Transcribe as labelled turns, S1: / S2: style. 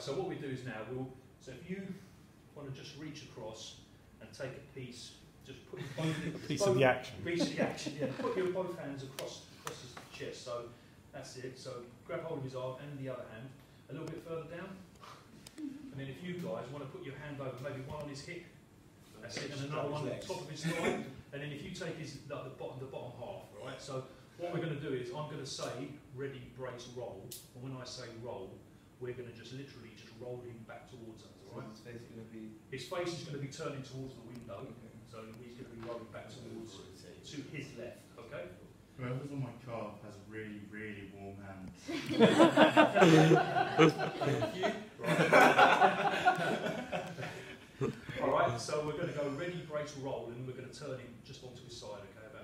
S1: Right, so what we do is now, we'll, so if you want to just reach across and take a piece, just put both,
S2: A piece
S1: both,
S2: of the action.
S1: piece of the action, yeah, put your both hands across, across his chest, so that's it. So grab hold of his arm and the other hand, a little bit further down. And then if you guys want to put your hand over, maybe one on his hip, that's it, and another one on the top of his thigh. And then if you take his, like the bottom, the bottom half, right? So what we're going to do is I'm going to say, ready, brace, roll. And when I say roll, we're going to just literally just roll him back towards us, all right?
S3: His face is going to be.
S1: His face is going to be turning towards the window, so he's going to be rolling back towards to his left, okay?
S4: Whoever's on my car has really, really warm hands.
S1: Thank you. All right, so we're going to go ready, brace, roll, and we're going to turn him just onto his side, okay, about